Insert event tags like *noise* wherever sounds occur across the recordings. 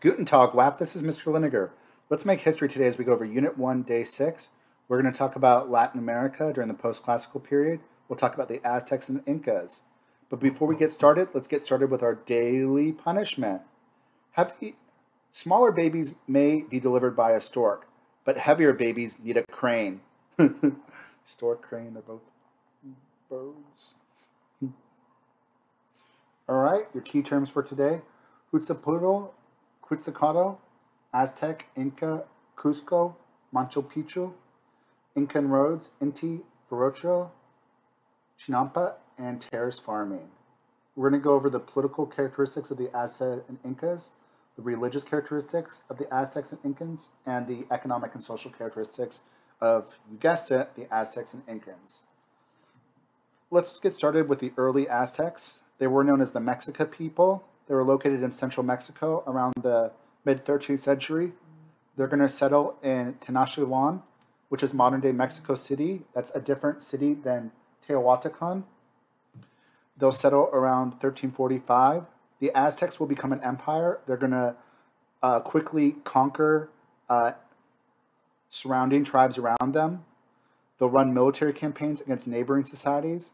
Guten Tag, WAP. This is Mr. Lininger. Let's make history today as we go over Unit 1, Day 6. We're going to talk about Latin America during the post-classical period. We'll talk about the Aztecs and the Incas. But before we get started, let's get started with our daily punishment. Heavy, smaller babies may be delivered by a stork, but heavier babies need a crane. *laughs* stork, crane, they're both birds. All right, your key terms for today. Huitzilopochtli, Quetzalcoatl, Aztec, Inca, Cusco, Machu Picchu, Incan roads, Inti, Viracocha, Chinampa, and terrace farming. We're going to go over the political characteristics of the Aztec and Incas, the religious characteristics of the Aztecs and Incans, and the economic and social characteristics of, you guessed it, the Aztecs and Incans. Let's get started with the early Aztecs. They were known as the Mexica people. They were located in central Mexico around the mid 13th century. They're going to settle in Tenochtitlan, which is modern day Mexico City. That's a different city than Teotihuacan. They'll settle around 1345. The Aztecs will become an empire. They're going to uh, quickly conquer uh, surrounding tribes around them. They'll run military campaigns against neighboring societies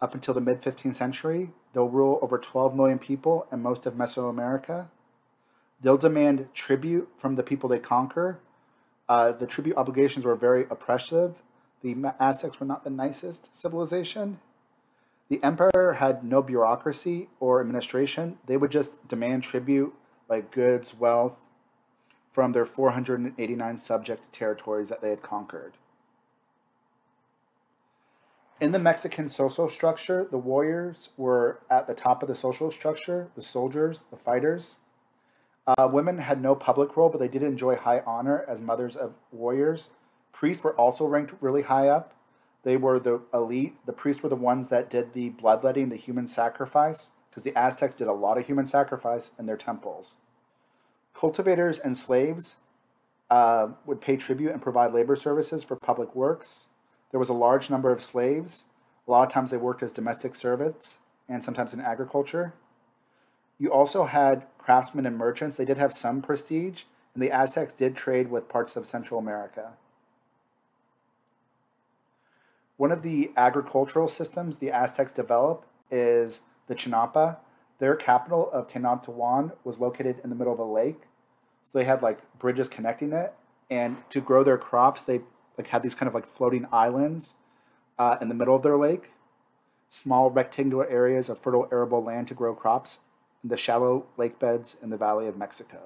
up until the mid 15th century. They'll rule over 12 million people and most of Mesoamerica. They'll demand tribute from the people they conquer. Uh, the tribute obligations were very oppressive. The Aztecs were not the nicest civilization. The empire had no bureaucracy or administration. They would just demand tribute, like goods, wealth, from their 489 subject territories that they had conquered. In the Mexican social structure, the warriors were at the top of the social structure, the soldiers, the fighters. Uh, women had no public role, but they did enjoy high honor as mothers of warriors. Priests were also ranked really high up. They were the elite. The priests were the ones that did the bloodletting, the human sacrifice, because the Aztecs did a lot of human sacrifice in their temples. Cultivators and slaves uh, would pay tribute and provide labor services for public works. There was a large number of slaves. A lot of times they worked as domestic servants and sometimes in agriculture. You also had craftsmen and merchants. They did have some prestige, and the Aztecs did trade with parts of Central America. One of the agricultural systems the Aztecs developed is the Chinampa. Their capital of Tenochtitlan was located in the middle of a lake. So they had like bridges connecting it. And to grow their crops, they like had these kind of like floating islands uh, in the middle of their lake, small rectangular areas of fertile arable land to grow crops, in the shallow lake beds in the Valley of Mexico.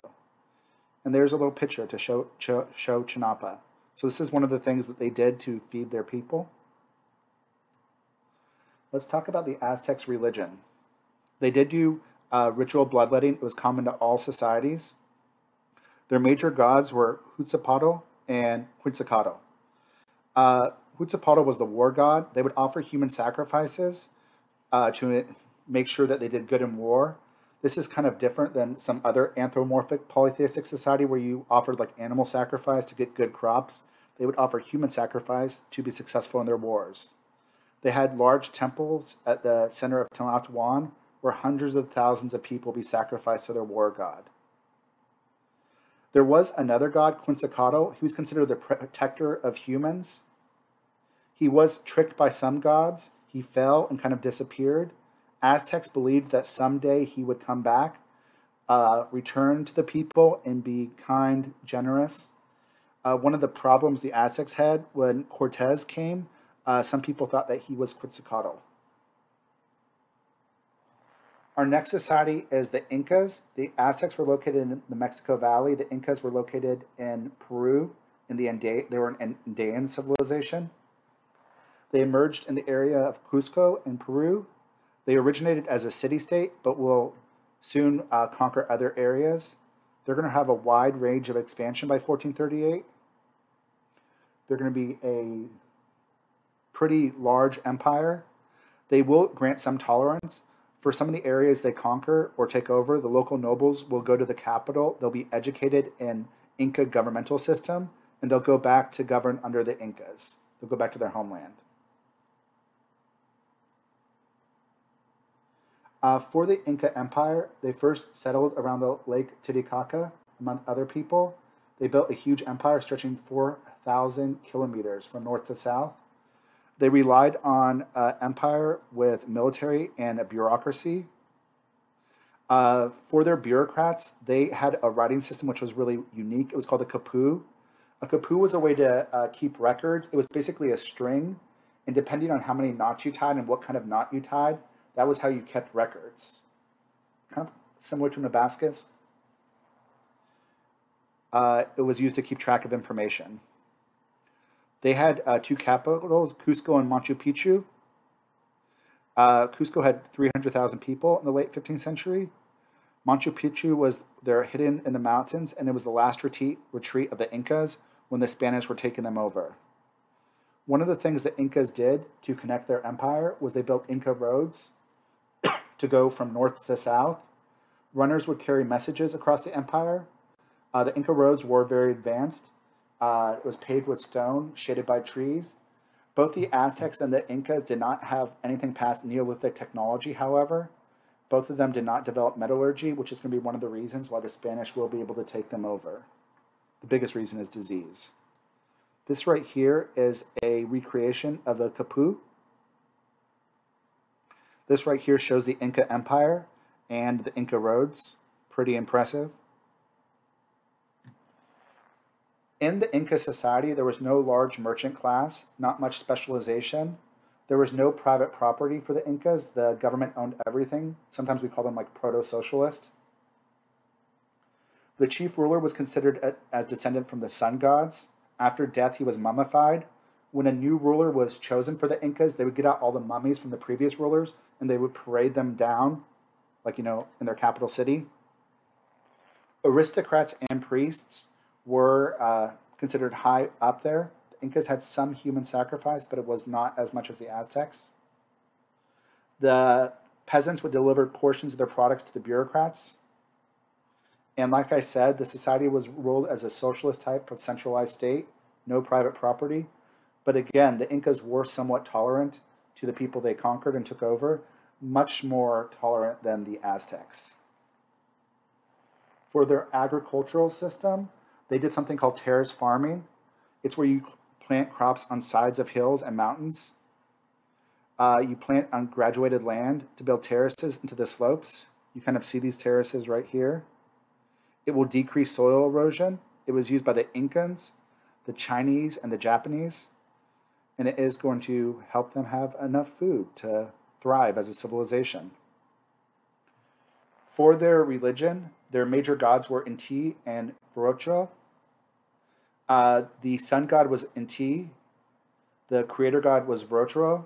And there's a little picture to show, show, show Chinampa. So this is one of the things that they did to feed their people. Let's talk about the Aztecs' religion. They did do uh, ritual bloodletting. It was common to all societies. Their major gods were Huitzilopochtli and Quetzalcoatl. Uh, was the war god. They would offer human sacrifices uh, to make sure that they did good in war. This is kind of different than some other anthropomorphic polytheistic society where you offered like animal sacrifice to get good crops. They would offer human sacrifice to be successful in their wars. They had large temples at the center of Tenochtitlan where hundreds of thousands of people be sacrificed to their war god. There was another god, Quetzalcoatl. He was considered the protector of humans. He was tricked by some gods. He fell and kind of disappeared. Aztecs believed that someday he would come back, uh, return to the people, and be kind, generous. Uh, one of the problems the Aztecs had when Cortez came, uh, some people thought that he was Quetzalcoatl. Our next society is the Incas. The Aztecs were located in the Mexico Valley. The Incas were located in Peru. In the Ande- they were an Andean civilization. They emerged in the area of Cusco in Peru. They originated as a city-state, but will soon uh, conquer other areas. They're going to have a wide range of expansion by 1438. They're going to be a pretty large empire. They will grant some tolerance, for some of the areas they conquer or take over, the local nobles will go to the capital. They'll be educated in Inca governmental system, and they'll go back to govern under the Incas. They'll go back to their homeland. Uh, for the Inca Empire, they first settled around the Lake Titicaca, among other people. They built a huge empire stretching 4,000 kilometers from north to south. They relied on uh, empire with military and a bureaucracy. Uh, for their bureaucrats, they had a writing system which was really unique. It was called a quipu. A quipu was a way to uh, keep records. It was basically a string, and depending on how many knots you tied and what kind of knot you tied, that was how you kept records. Kind of similar to an abacus. Uh, it was used to keep track of information. They had uh, two capitals, Cusco and Machu Picchu. Uh, Cusco had 300,000 people in the late 15th century. Machu Picchu was there hidden in the mountains, and it was the last retreat, retreat of the Incas when the Spanish were taking them over. One of the things the Incas did to connect their empire was they built Inca roads *coughs* to go from north to south. Runners would carry messages across the empire. Uh, the Inca roads were very advanced. Uh, it was paved with stone, shaded by trees. Both the Aztecs and the Incas did not have anything past Neolithic technology, however. Both of them did not develop metallurgy, which is going to be one of the reasons why the Spanish will be able to take them over. The biggest reason is disease. This right here is a recreation of a quipu. This right here shows the Inca Empire and the Inca roads. Pretty impressive. In the Inca society, there was no large merchant class, not much specialization. There was no private property for the Incas. The government owned everything. Sometimes we call them like proto-socialist. The chief ruler was considered as descendant from the sun gods. After death, he was mummified. When a new ruler was chosen for the Incas, they would get out all the mummies from the previous rulers and they would parade them down, like, you know, in their capital city. Aristocrats and priests were uh, considered high up there. The Incas had some human sacrifice, but it was not as much as the Aztecs. The peasants would deliver portions of their products to the bureaucrats. And like I said, the society was ruled as a socialist type of centralized state, no private property. But again, the Incas were somewhat tolerant to the people they conquered and took over, much more tolerant than the Aztecs. For their agricultural system, they did something called terrace farming. It's where you plant crops on sides of hills and mountains. Uh, you plant on graduated land to build terraces into the slopes. You kind of see these terraces right here. It will decrease soil erosion. It was used by the Incans, the Chinese, and the Japanese. And it is going to help them have enough food to thrive as a civilization. For their religion, their major gods were Inti and Viracocha. Uh, the sun god was Inti. The creator god was Viracocha.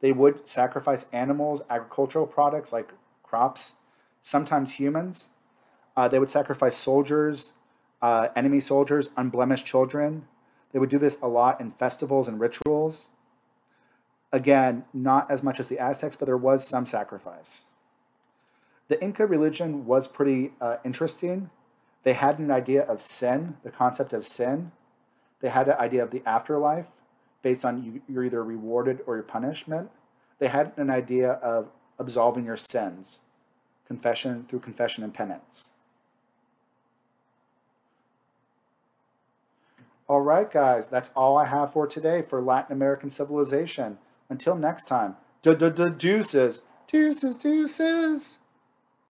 They would sacrifice animals, agricultural products like crops, sometimes humans. Uh, they would sacrifice soldiers, uh, enemy soldiers, unblemished children. They would do this a lot in festivals and rituals. Again, not as much as the Aztecs, but there was some sacrifice. The Inca religion was pretty uh, interesting. They had an idea of sin, the concept of sin. They had an idea of the afterlife based on you, you're either rewarded or your punishment. They had an idea of absolving your sins, confession through confession and penance. All right, guys, that's all I have for today for Latin American civilization. Until next time, de de deuces, deuces, deuces.